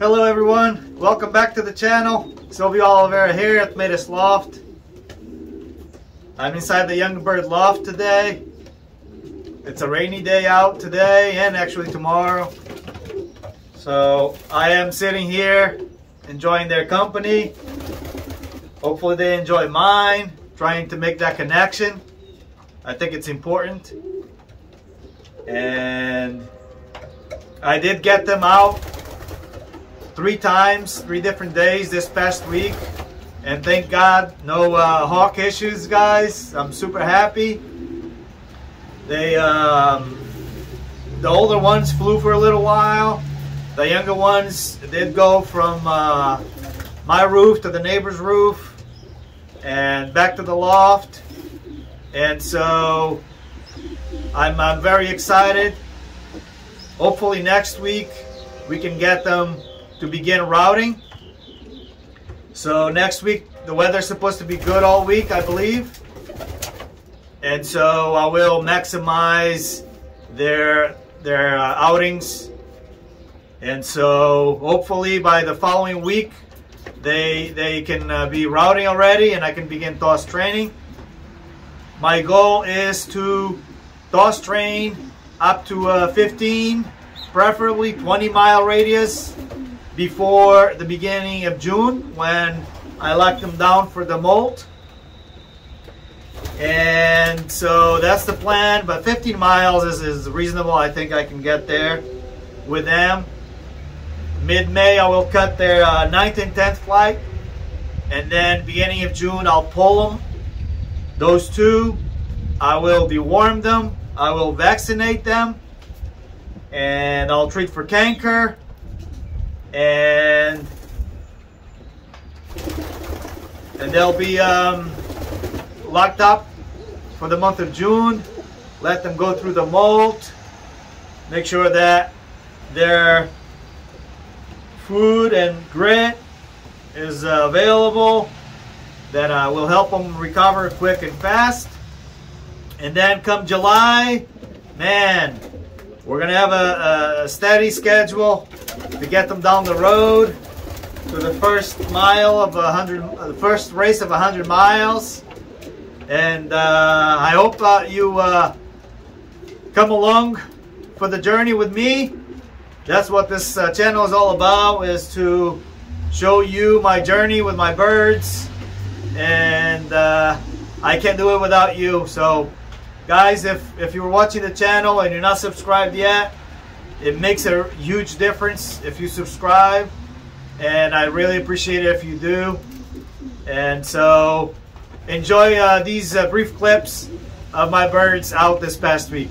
Hello everyone, welcome back to the channel. Sylvia Oliveira here at Maydis Loft. I'm inside the Young Bird Loft today. It's a rainy day out today and actually tomorrow. So I am sitting here enjoying their company. Hopefully they enjoy mine, trying to make that connection. I think it's important. And I did get them out three times, three different days this past week. And thank God, no uh, hawk issues, guys. I'm super happy. They, um, the older ones flew for a little while. The younger ones did go from uh, my roof to the neighbor's roof and back to the loft. And so I'm, I'm very excited. Hopefully next week we can get them to begin routing. So next week the weather's supposed to be good all week, I believe. And so I will maximize their their uh, outings. And so hopefully by the following week they they can uh, be routing already and I can begin toss training. My goal is to toss train up to uh, 15, preferably 20 mile radius before the beginning of June when I lock them down for the molt. And so that's the plan, but 15 miles is, is reasonable. I think I can get there with them. Mid-May, I will cut their uh, 9th and 10th flight. And then beginning of June, I'll pull them. Those two, I will deworm them. I will vaccinate them. And I'll treat for canker. And and they'll be um, locked up for the month of June. Let them go through the molt. Make sure that their food and grit is uh, available that uh, will help them recover quick and fast. And then come July, man, we're going to have a, a steady schedule to get them down the road to the first mile of a hundred, uh, the first race of a hundred miles. And uh, I hope uh, you come along for the journey with me. That's what this uh, channel is all about, is to show you my journey with my birds. And uh, I can't do it without you. So guys, if, if you're watching the channel and you're not subscribed yet, it makes a huge difference if you subscribe. And I really appreciate it if you do. And so enjoy uh, these uh, brief clips of my birds out this past week.